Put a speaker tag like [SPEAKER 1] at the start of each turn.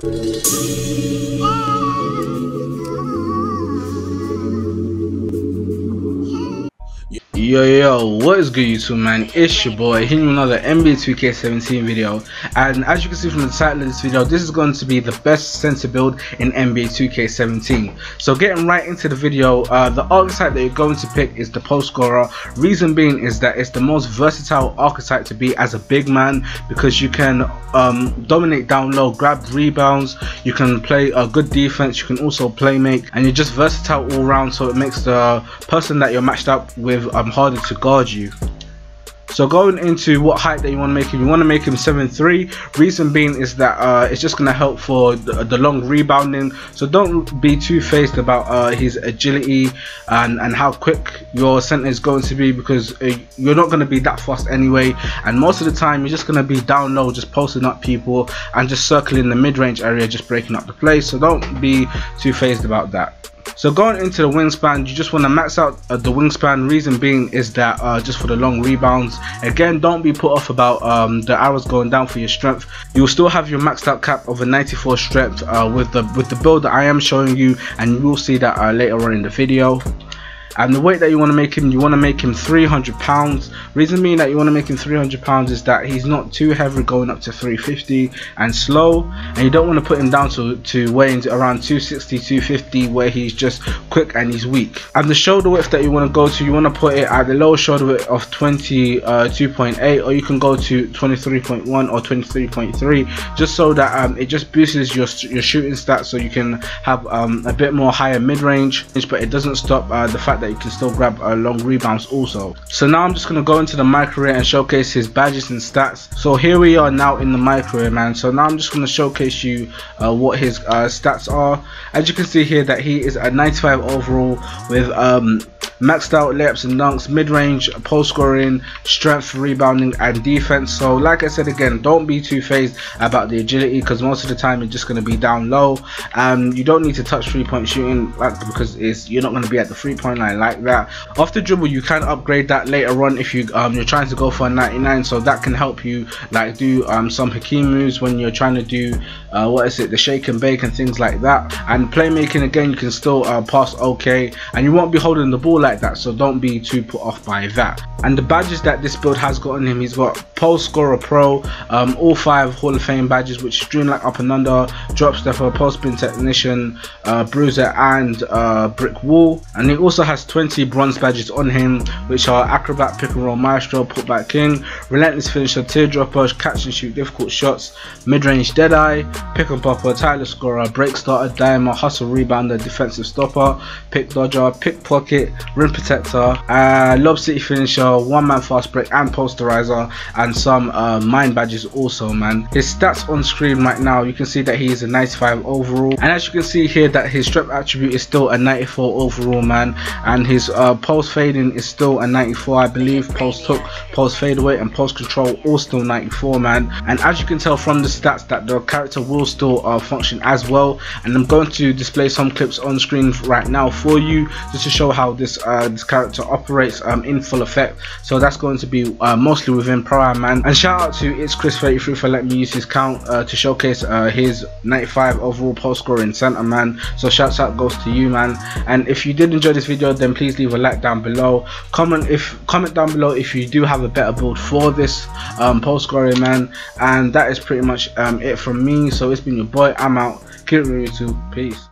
[SPEAKER 1] Música Yo yo, what is good YouTube man? It's your boy here with another NBA 2K17 video and as you can see from the title of this video, this is going to be the best center build in NBA 2K17. So getting right into the video, uh, the archetype that you're going to pick is the post scorer. Reason being is that it's the most versatile archetype to be as a big man because you can um, dominate down low, grab rebounds, you can play a good defense, you can also play make and you're just versatile all round so it makes the person that you're matched up with um, harder to guard you. So going into what height that you want to make him, you want to make him 7'3". Reason being is that uh, it's just going to help for the, the, long rebounding. So don't be too phased about uh, his agility and, and how quick your center is going to be because uh, you're not going to be that fast anyway. And most of the time you're just going to be down low, just posting up people and just circling the mid-range area, just breaking up the play. So don't be too phased about that. So going into the wingspan, you just want to max out uh, the wingspan. Reason being is that uh, just for the long rebounds. Again, don't be put off about um, the arrows going down for your strength. You'll still have your maxed out cap of a 94 strength uh, with the with the build that I am showing you, and you will see that uh, later on in the video and the weight that you want to make him you want to make him 300 pounds. Reason being that you want to make him 300 pounds is that he's not too heavy going up to 350 and slow. And you don't want to put him down to to weighing around 260 250 where he's just quick and he's weak. And the shoulder width that you want to go to you want to put it at the lower shoulder width of 22.8 uh, or you can go to 23.1 or 23.3 just so that um, it just boosts your your shooting stats so you can have um, a bit more higher mid-range but it doesn't stop uh, the fact that that you can still grab uh, long rebounds also. So now I'm just going to go into the career and showcase his badges and stats. So here we are now in the career man. So now I'm just going to showcase you uh, what his uh, stats are. As you can see here that he is a 95 overall with um, maxed out layups and dunks, mid-range, post scoring, strength, rebounding, and defense. So like I said again, don't be too phased about the agility because most of the time you're just going to be down low. and you don't need to touch three-point shooting like because it's you're not going to be at the three-point line like that. After dribble, you can upgrade that later on if you um, you're trying to go for a 99. So that can help you like do um, some Hakeem moves when you're trying to do uh, what is it, the shake and bake and things like that. And playmaking again, you can still uh, pass okay, and you won't be holding the ball that so don't be too put off by that. And the badges that this build has got on him he's got post scorer pro um, all five hall of fame badges which is dream shake up and under drop stepper post spin technician uh, bruiser and uh, brick wall. And he also has 20 bronze badges on him which are acrobat pick and roll maestro putback king relentless finisher teardropper catch and shoot difficult shots mid-range deadeye pick and popper tireless scorer break starter diamond hustle rebounder defensive stopper pick dodger pickpocket rim protector uh, lob city finisher one man fast break and posterizer and some uh, mine badges also man. His stats on screen right now you can see that he is a 95 overall. And as you can see here that his strength attribute is still a 94 overall man. And his uh, post fading is still a 94 I believe. Post hook post fadeaway and post control all still 94 man. And as you can tell from the stats that the character will still uh, function as well. And I'm going to display some clips on screen right now for you just to show how this uh, this character operates um, in full effect. So that's going to be uh, mostly within Am Man. And shout out to it's Chris 33 for letting me use his count uh, to showcase uh, his 95 overall post scoring center man. So shouts out goes to you man. And if you did enjoy this video then please leave a like down below. Comment if comment down below if you do have a better build for this um, post scoring man. And that is pretty much um, it from me. So it's been your boy. I'm out. Keep it real too peace